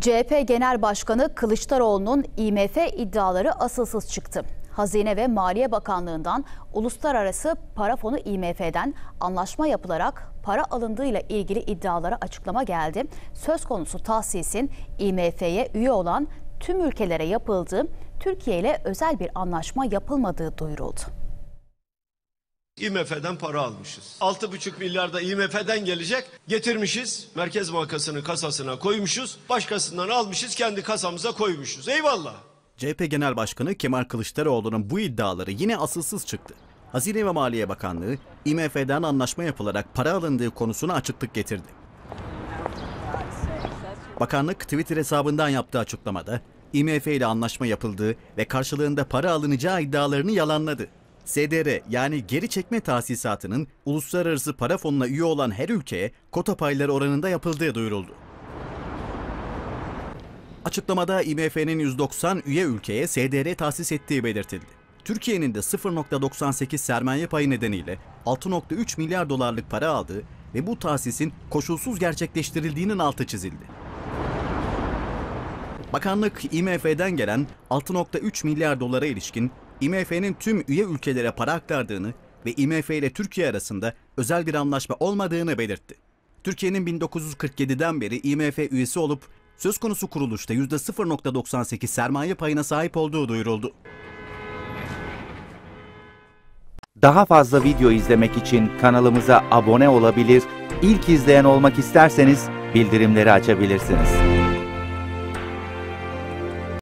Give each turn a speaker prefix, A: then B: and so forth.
A: CHP Genel Başkanı Kılıçdaroğlu'nun IMF iddiaları asılsız çıktı. Hazine ve Maliye Bakanlığı'ndan uluslararası para fonu IMF'den anlaşma yapılarak para alındığıyla ilgili iddialara açıklama geldi. Söz konusu tahsisin IMF'ye üye olan tüm ülkelere yapıldığı, Türkiye ile özel bir anlaşma yapılmadığı duyuruldu.
B: IMF'den para almışız. 6,5 milyar da IMF'den gelecek. Getirmişiz. Merkez Bankası'nın kasasına koymuşuz. Başkasından almışız kendi kasamıza koymuşuz. Eyvallah.
C: CHP Genel Başkanı Kemal Kılıçdaroğlu'nun bu iddiaları yine asılsız çıktı. Hazine ve Maliye Bakanlığı, IMF'den anlaşma yapılarak para alındığı konusuna açıklık getirdi. Bakanlık Twitter hesabından yaptığı açıklamada IMF ile anlaşma yapıldığı ve karşılığında para alınacağı iddialarını yalanladı. SDR yani geri çekme tahsisatının uluslararası para fonuna üye olan her ülkeye kota payları oranında yapıldığı duyuruldu. Açıklamada IMF'nin 190 üye ülkeye SDR tahsis ettiği belirtildi. Türkiye'nin de 0.98 sermaye payı nedeniyle 6.3 milyar dolarlık para aldığı ve bu tahsisin koşulsuz gerçekleştirildiğinin altı çizildi. Bakanlık IMF'den gelen 6.3 milyar dolara ilişkin IMF'nin tüm üye ülkelere para aktardığını ve IMF ile Türkiye arasında özel bir anlaşma olmadığını belirtti. Türkiye'nin 1947'den beri IMF üyesi olup söz konusu kuruluşta %0.98 sermaye payına sahip olduğu duyuruldu.
D: Daha fazla video izlemek için kanalımıza abone olabilir, ilk izleyen olmak isterseniz bildirimleri açabilirsiniz.